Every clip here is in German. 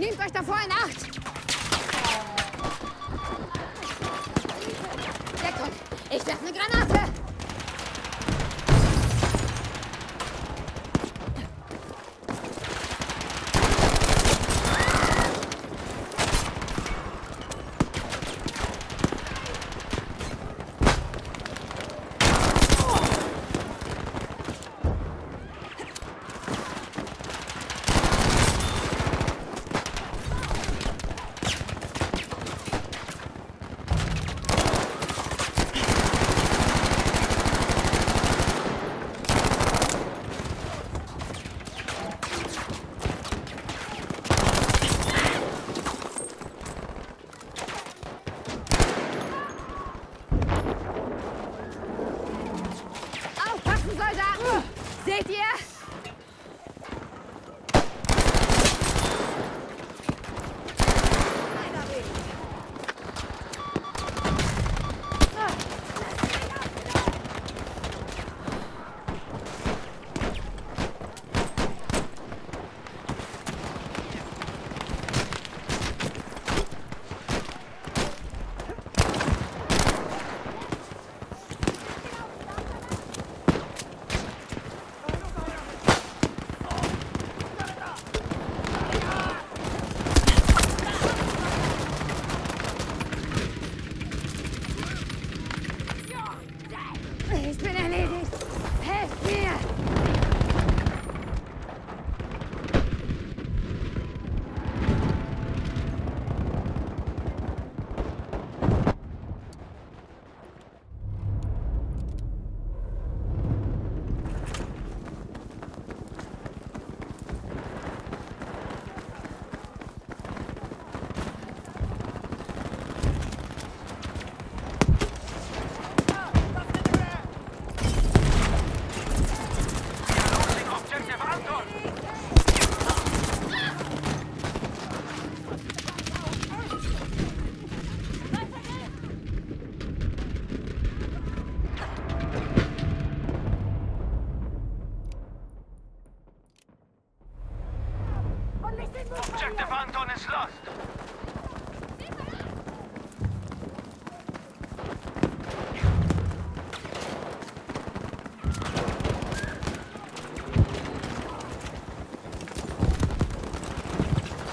Nehmt euch davor in Acht! Deckung! Ich werfe eine Granate!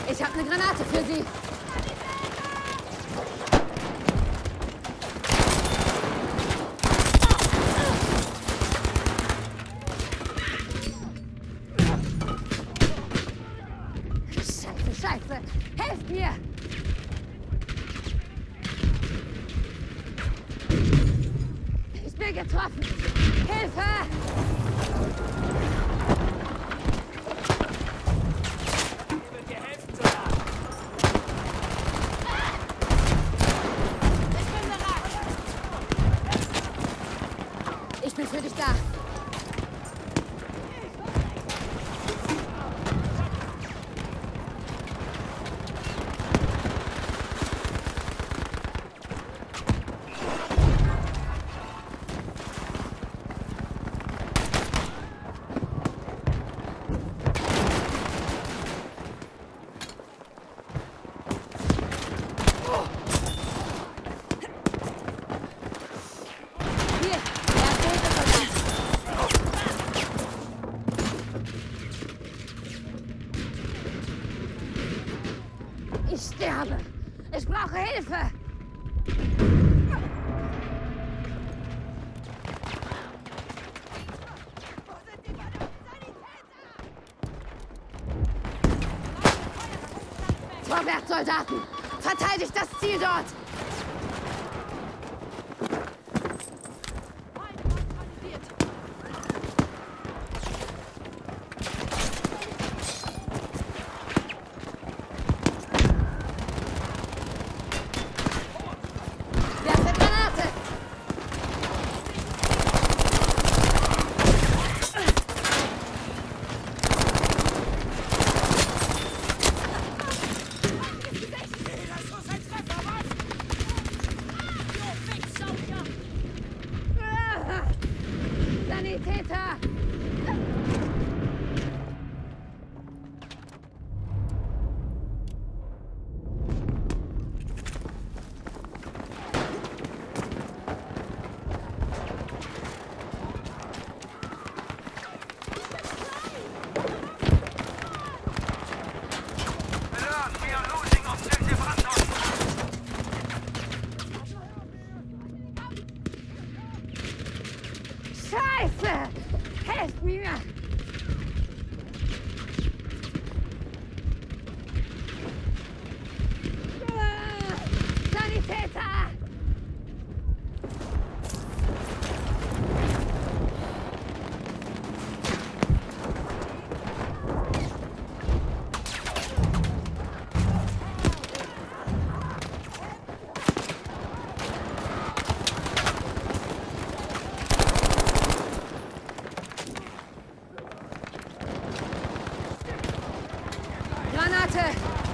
Ich habe eine Granate für Sie. Soldaten! Verteidigt das Ziel dort! Leute!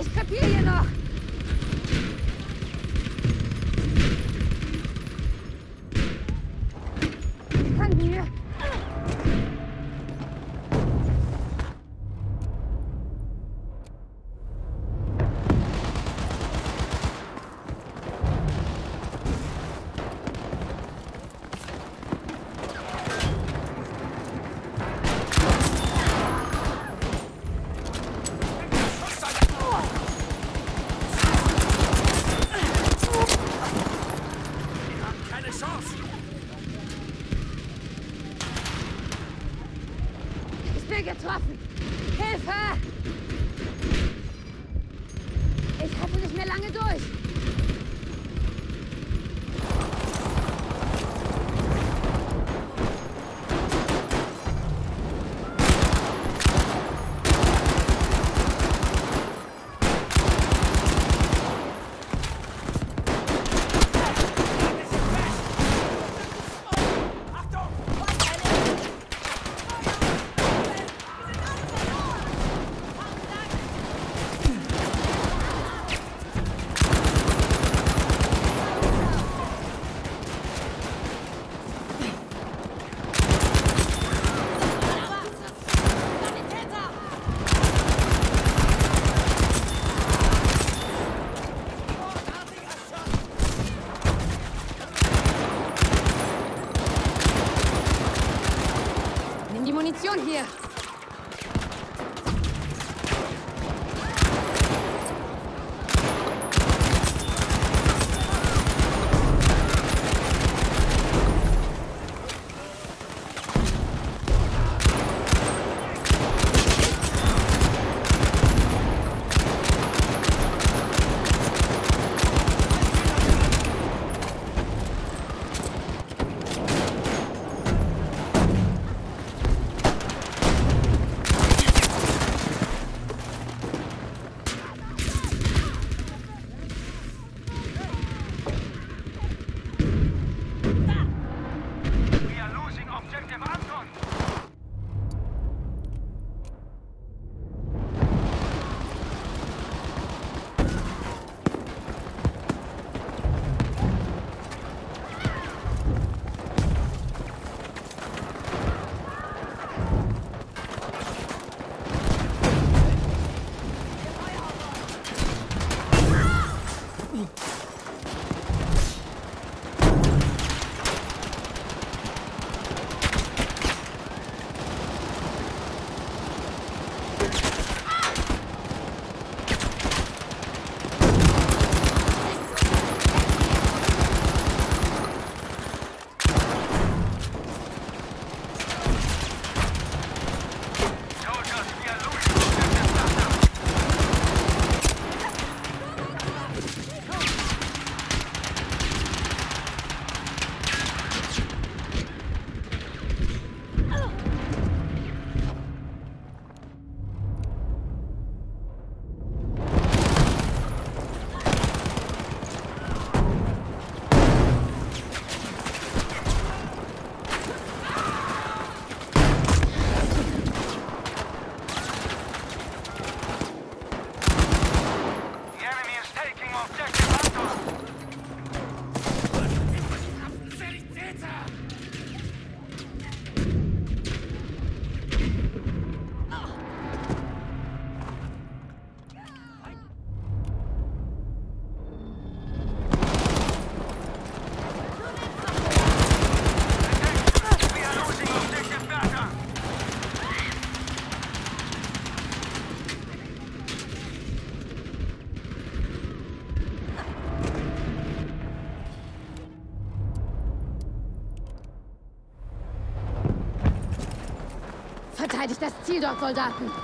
Ich krepiere hier noch! Das Ziel dort, Soldaten!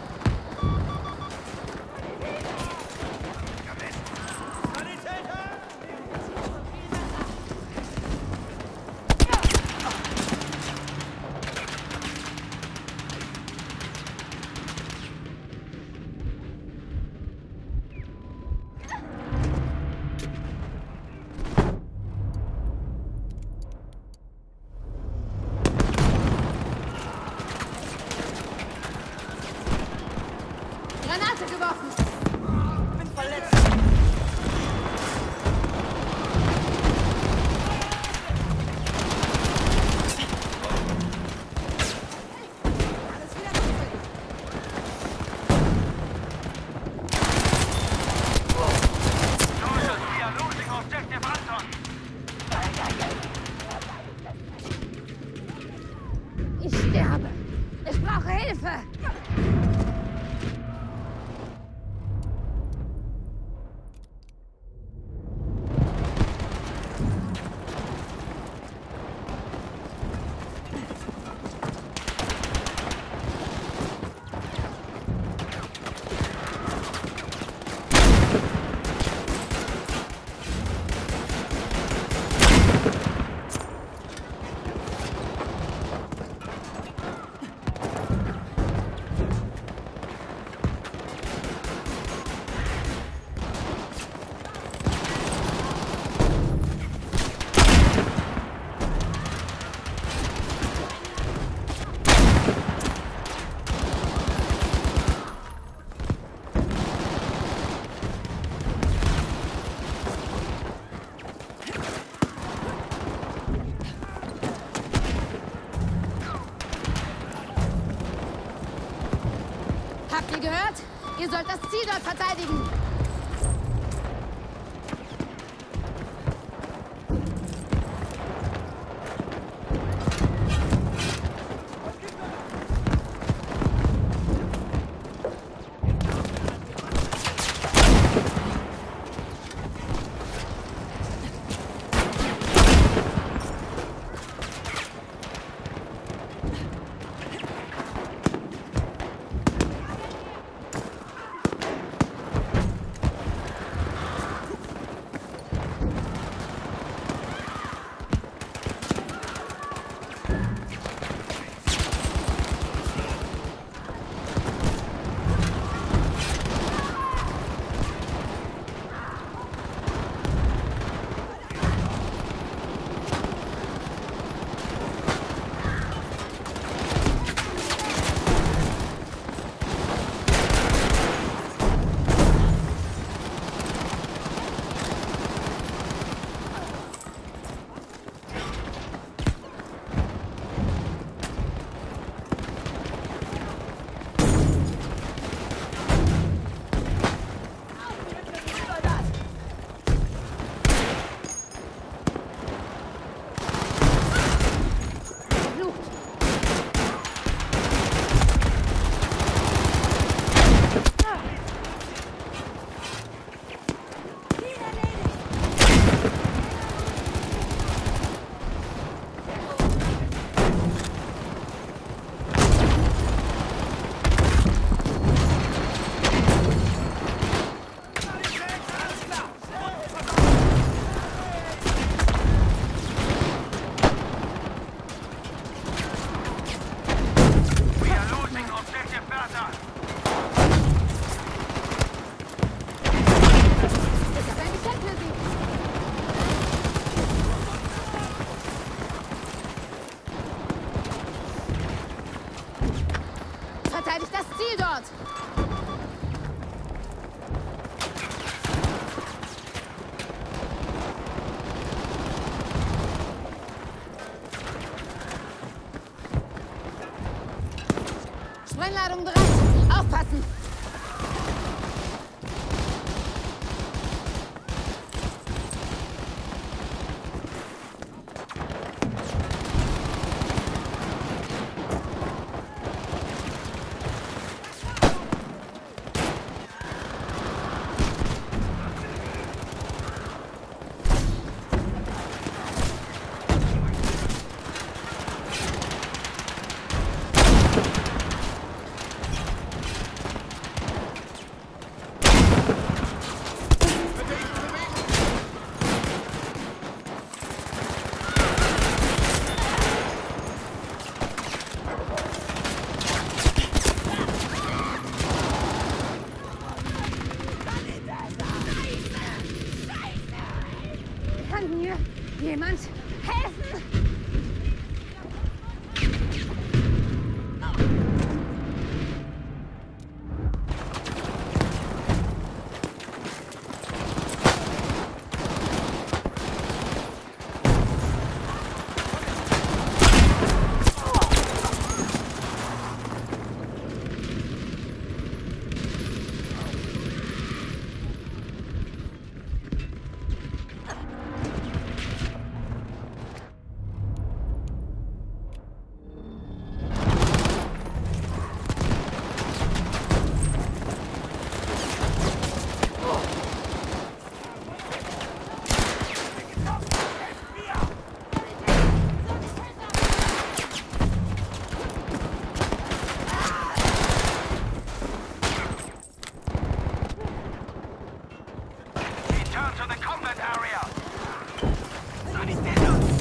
Ihr sollt das Ziel dort verteidigen.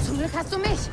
Zum Glück hast du mich.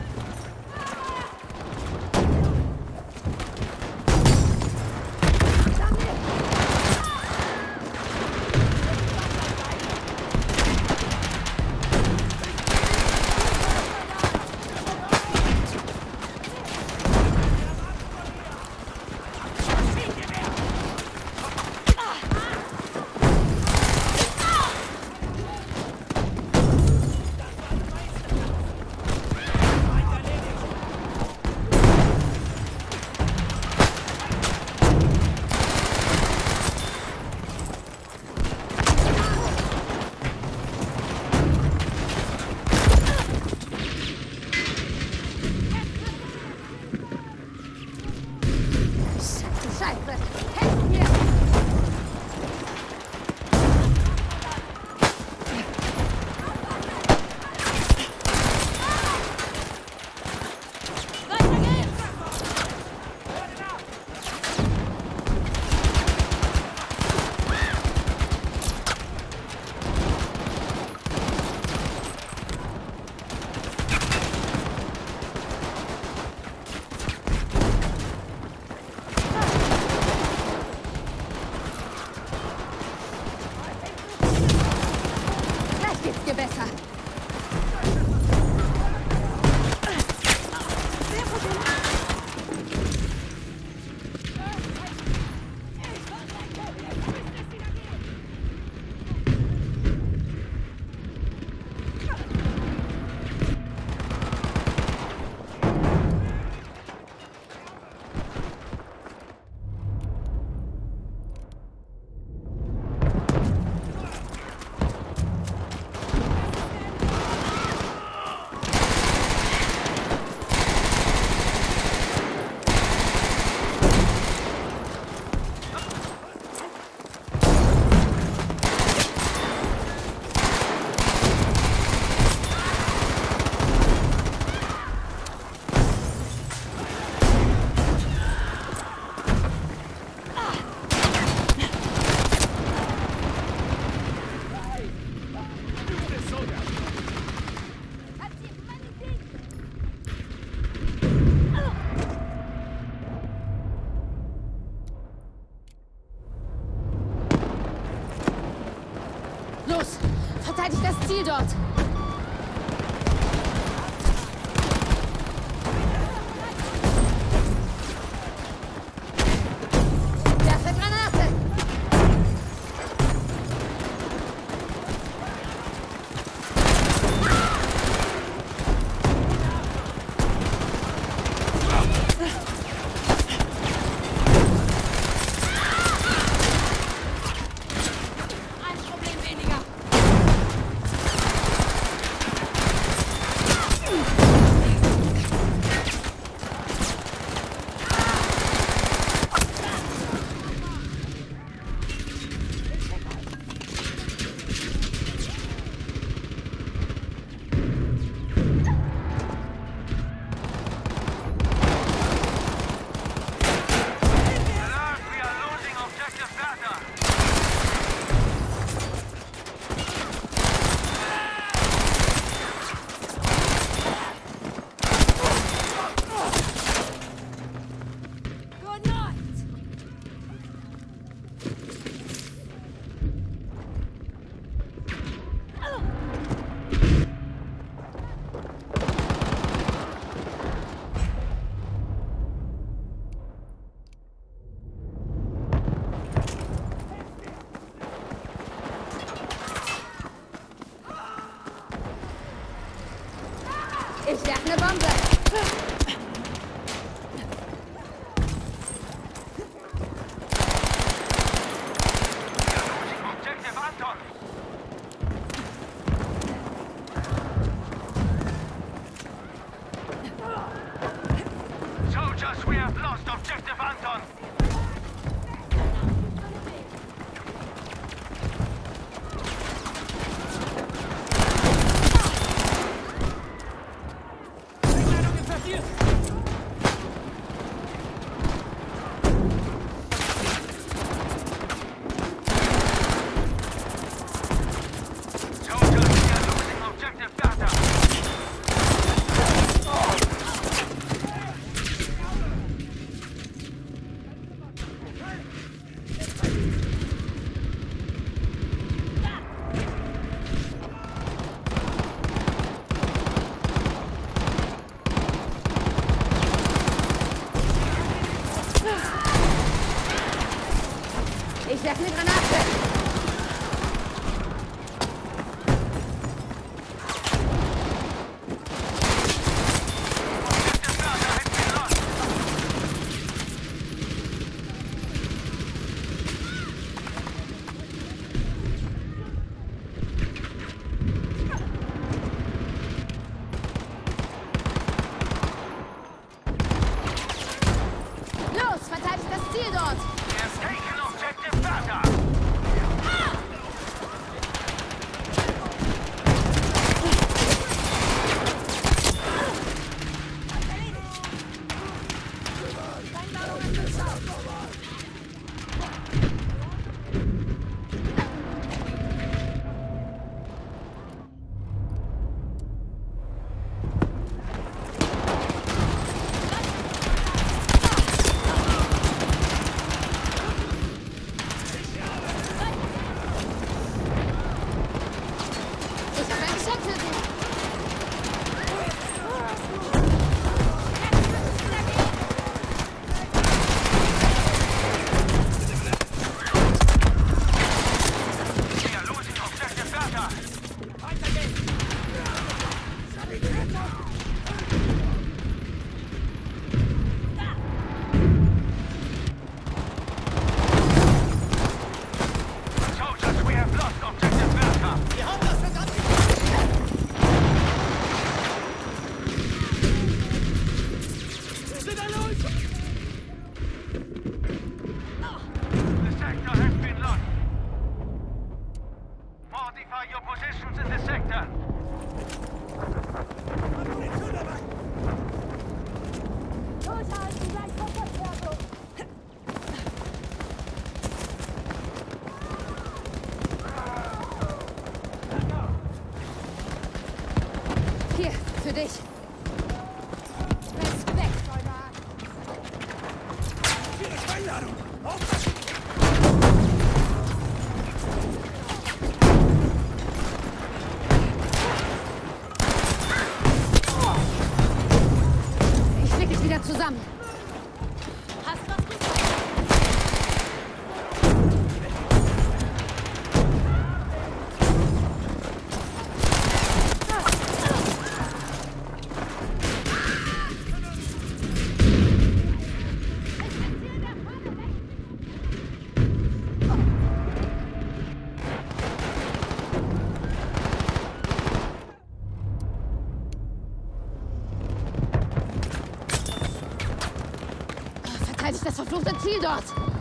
erreiche ich das verfluchte Ziel dort.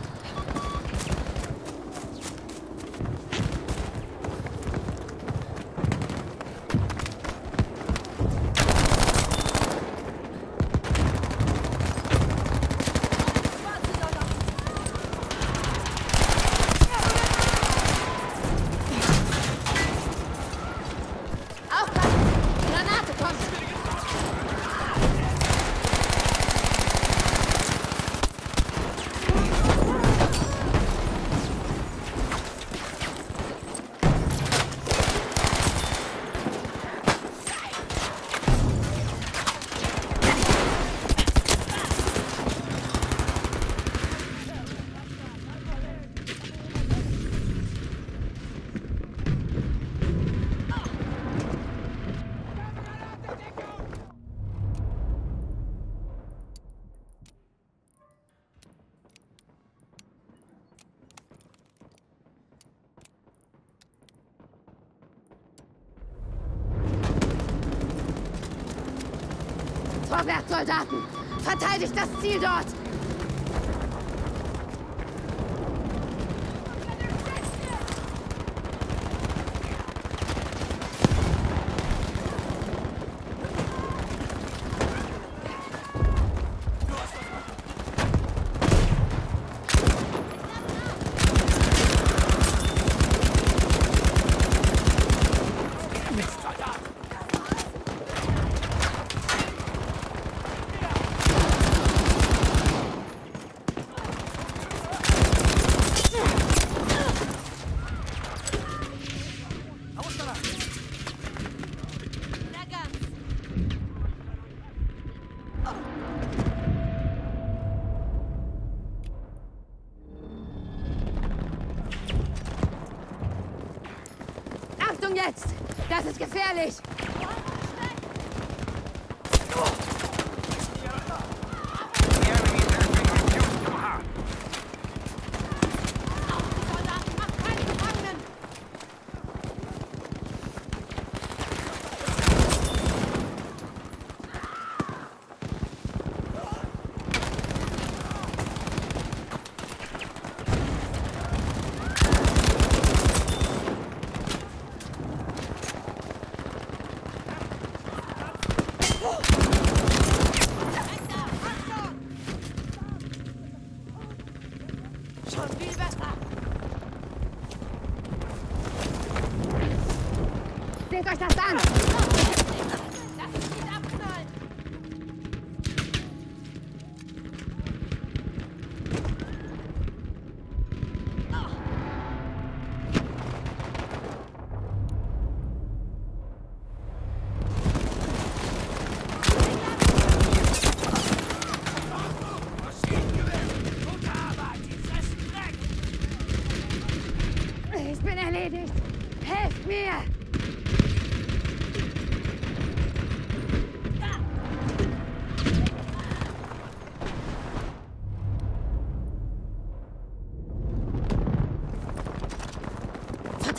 Vorwärts, Soldaten! Verteidigt das Ziel dort!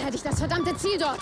rechtzeitig das verdammte Ziel dort.